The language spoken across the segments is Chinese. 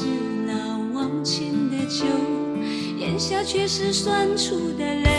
是那忘情的酒咽下却是酸楚的泪。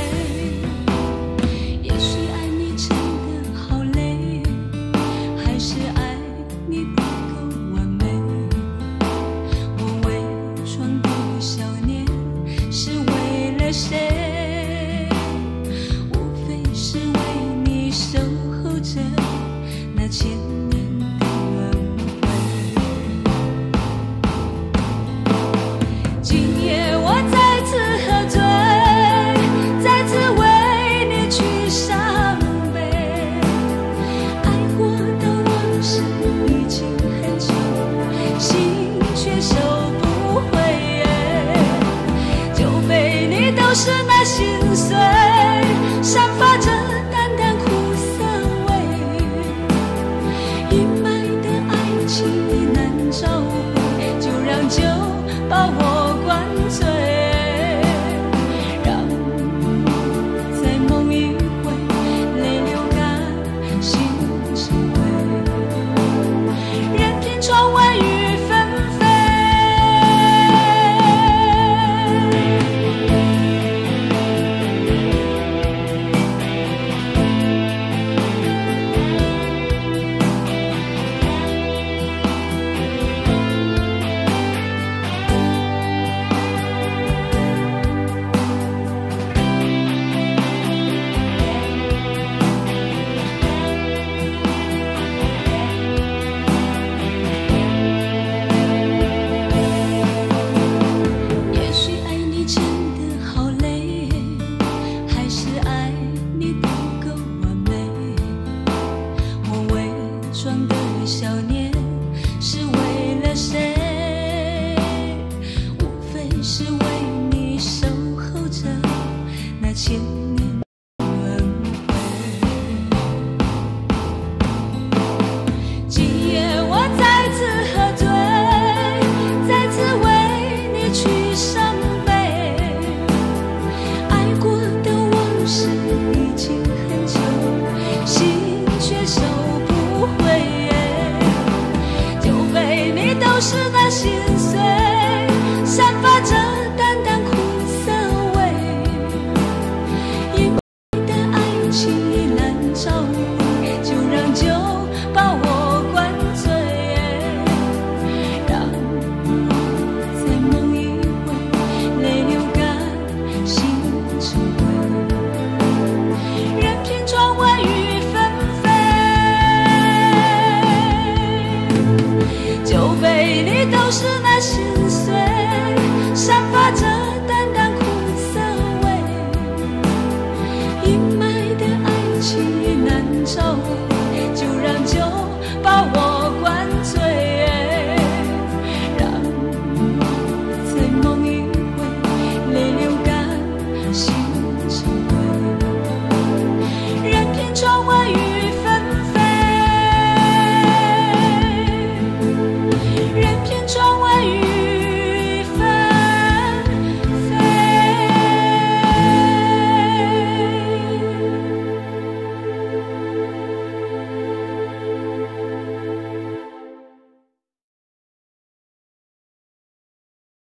是那心碎。情是那心碎散发着淡淡苦涩味阴霾的爱情难找回就让酒把我灌醉让再梦一回泪流干心成灰任凭窗外